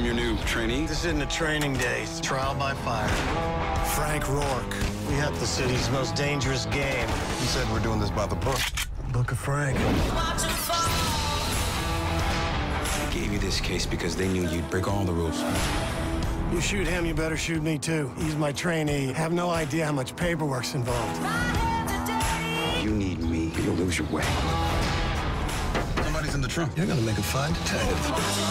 I'm your new trainee. This isn't a training day. It's trial by fire. Frank Rourke. We have the city's most dangerous game. He said we're doing this by the book. Book of Frank. I gave you this case because they knew you'd break all the rules. You shoot him, you better shoot me too. He's my trainee. I Have no idea how much paperwork's involved. You need me, or you'll lose your way. Somebody's in the trunk. You're gonna make a fine detective.